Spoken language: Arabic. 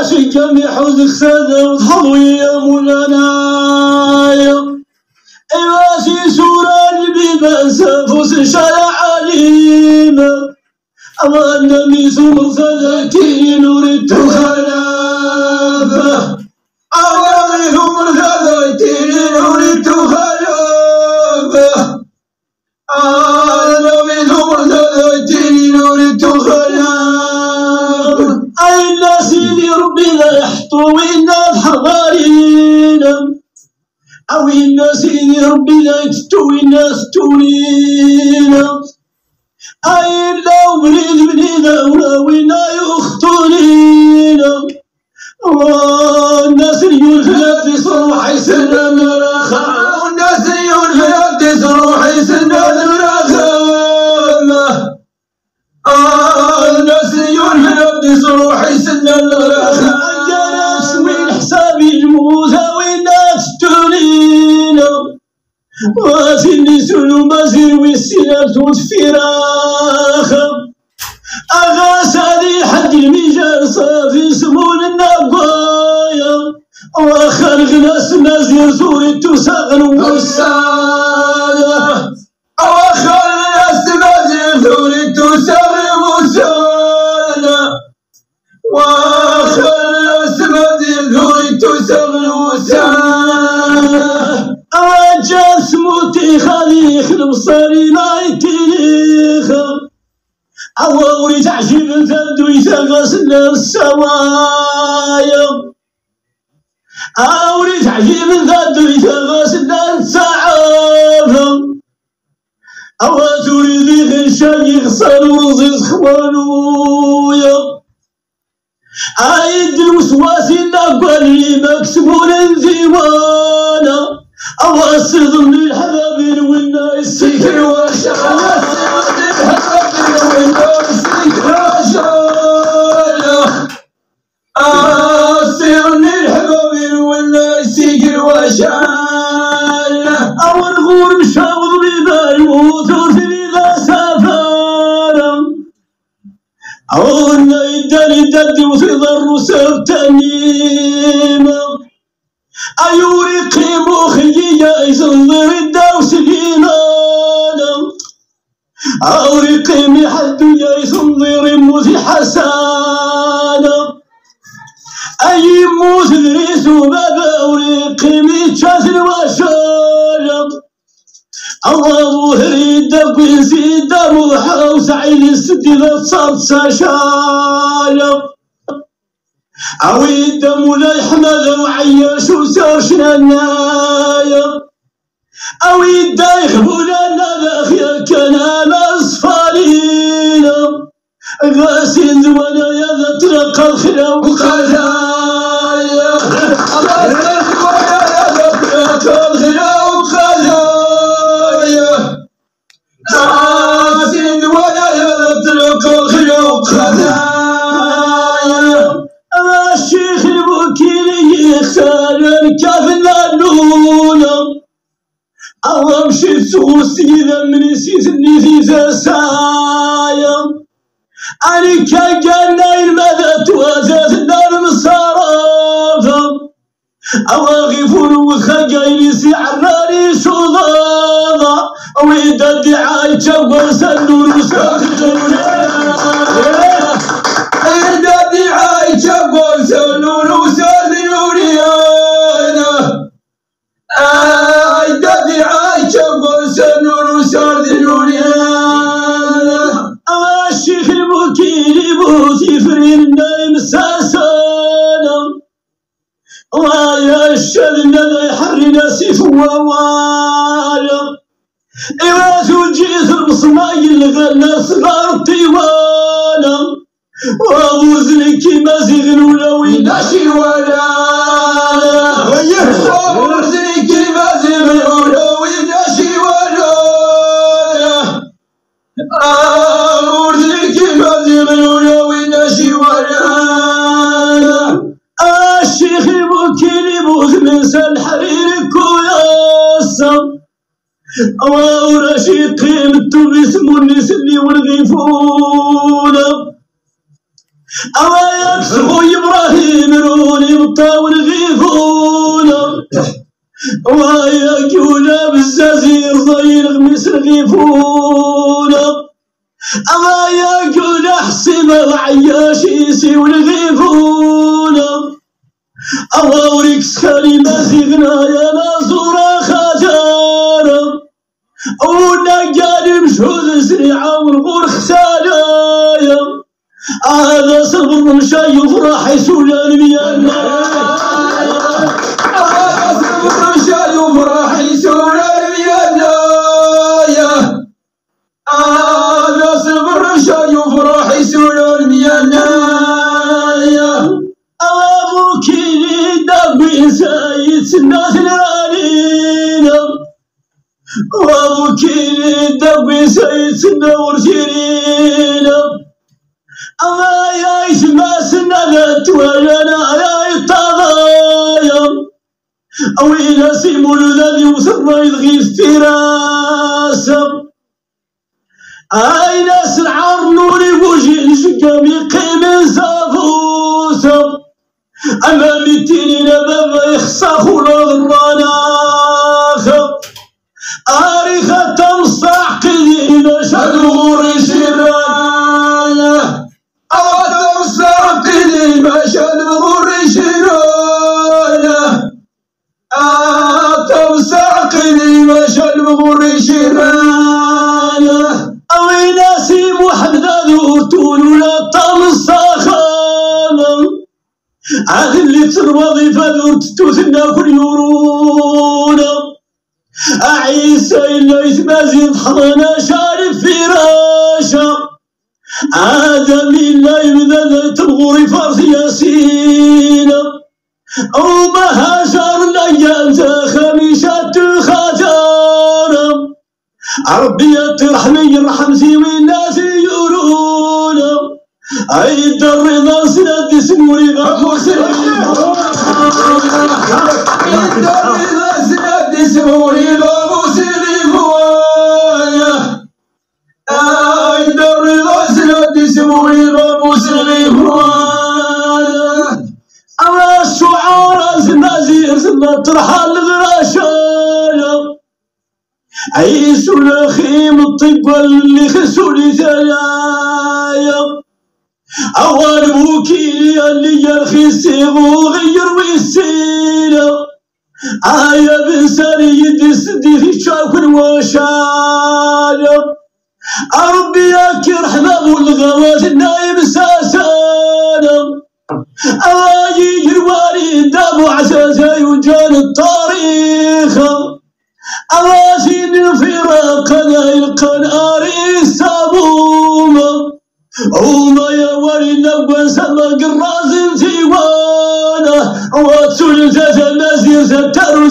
أشكم يحوز خسادة وتحضوي يا مولانا إيواسي سورة البيبة سافوس شارع عليم. أما النبي ثم صدقتي نور التخلافة حضارينا أو الناس اللي ربنا يكتوا الناس تورينا أي لو بريد بنينا وراوينا يخطونينا والناس اللي يلفت يصروح يسنى النسل مزير والسنة والفراخ أغاس علي حد المجال صافي سمون النبايا وخلق ناس مزير زوري تساغن وسالة وخلق سموتي خليخ المصاري ما يتليخ أوري تعجب الفد ويثغسنا السوايا. أوري تعجب الفد ويثغسنا السعافة أو تريد غشا يغسل وزيز خوانويا أيد أو أستظن الحبابين والناس سكر وشغل أستظن الحبابين والناس سكر وشغل أو الغور مشاوض ببال وثوث إذا سافر أو أن يداني ددي وفي ضر سبتنيمه أيوري قيمو خيية يزنظر الدوس قيمي حد يزنظر موثي حسانا. أي موث ذريس وبابا قيمي تشاثل وشانا. الله ظهري دق يزيد روحه وسعيد السدي صارت ساشانا عويد مولاي حمد وعياش وساشنا النايا عويد يخبونا نبخ كلام أصفالينا غاسين زوانا يا ذا الخلا وقضايا الكافنا النونة الله مشي سوس إذا من سيسني في زسايا أنا كجانا المدى توازات النار مصارفة أواغفون وخجايل سعراني صداضة وإذا الدعاء جوا سنور ساخر إذا ويا الشذن يحرنا سيف ووالا إيواتو جيث المصماي الغلا صغار الطيوانا وغوزني كيما زيغن ولا ويناشي ولا كوياسا ورشيقي التبس منس اللي والغيفون أما يكسبوا إبراهيم روني مطاول غيفونا وياكونا بالزازير ضير غميس الغيفونا أما ياكونا حسيب العياشيسي والغيفونا أما وريك سكالي مازيغنا يا نازورا خاجانا ونقال مشهود سريعة والغور ختالايا هذا صبر من شاي وفرح يسولان ميانا هذا صبر سنة ورسيرينا أما يا اسمع سنة ولا يا الطغايا أو إلى سيمون الذي يلغي الفراسة أي ناس العار نوري وجه الشقام يقيم زافوسة أما ميتيني لبابا يخصخ ولا غرانا عاد اللي الوظيفة ذور تتوثنا كل يورونا. عيسى إلا يتمازي حضنا شارف فراشا آدم إلا يبذل تبغوري فارس ياسين. وما هاجر الأيام خميشة خجارة ربي ترحمي يرحم زيوي الناس يورونا. عيد الرضا سند سموري غموس سموري بابوس الغيفوايا عند الرضا سند سموري بابوس الغيفوايا أما الشعار زمازير زما ترحل غراشايا عيسو الأخيم الطب اللي خسولي ثلايا أول بوكي اللي يرخي السيغو غير ويسينا آية بن ساري يدس دي في شاكل وشايا ربي ياك رحمة والغوات النايم ساسانا آي الوالد أبو عزازي وجان التاريخ أواسين الفراق القناري السابومة وما يا ولي لو سمق الرأس في وأنا. واتسول زاد المزير زتر